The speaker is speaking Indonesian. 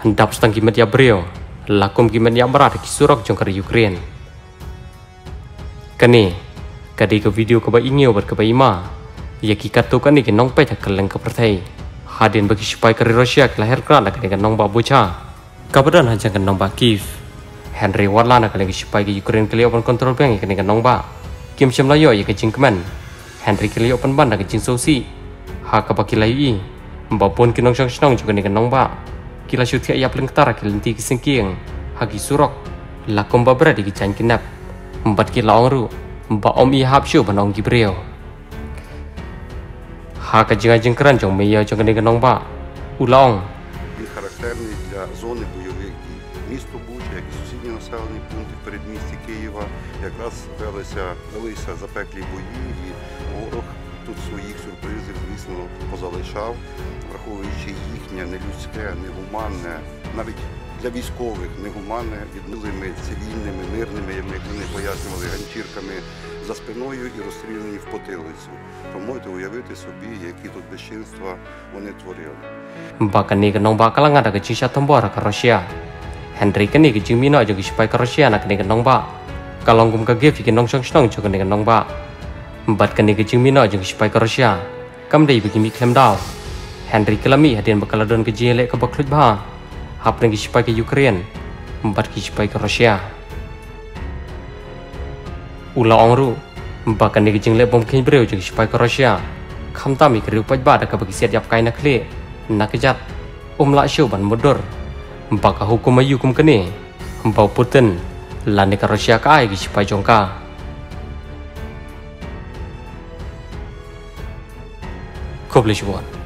Hendap stang kimet ya brio, lakum kimet ya berat kisurok jong kari Ukraine. Kani, kadi ke video ke ba ingyo ber ke ba ima, ya kikat tu kani ke nong pe tak keleng ke pertai. Hadin bagi supaya kari Rusia ke lahir kran lah kani ke nong ba buca. Kabadan hanya ke nong Kiev. Henry Warla nak kani ke supaya ke Ukraine open control bank ke nong ba. Kim Shem Layo ya ke jingkemen. Henry kali open ban ke jing sosi. Ha ka ba kilai i. Mba pun kinong syong syong juga ke nong ba kila syutia ia paling ketara kila nanti kisengkieng hagi surok lakom babra di kican kinap empat kila ongru empat om i hap syu banong gibreo ha ka jinga jingkran jong meya jong kene ganong ba ulong Він характерний для зони бойових дій. Місто Буча, як і сусідні населені пункти в передмісті Києва, якраз велися, велися запеклі бої, і ворог тут своїх сюрпризів, дійсно позалишав, враховуючи їхнє нелюдське, негуманне, навіть для військових негуманне, відмилими цивільними, мирними, як вони пояснювали ганчірками за спиною і розстріляні в потилицю. То уявити собі, які тут безчинства вони творили. Баканіг нон бакаланга та кичіша тамбора карошія. Хендрі кені кичімі но карошія на кені нон. Калонгум кагефі кені шонг шонг чо кені нон ба. Карошія. Ba empat kene ke jing mino jong kispai ka Rusia kam dei bagi mi klem Henry kelami hadin bakal don ke jele ke baklut ba hap nang kispai ke Ukraine. Empat kispai ke Rusia ula ongru kene ke jing le bom kin breu jong kispai ka Rusia kam tami ke riu paj ba da ka bagi siat yap kai na kle nakejat um la syu ban mudur. Mpaka hukum ayu kum kene. Mpau puten lani ka Rusia ka ai gi sipai jongka publish one.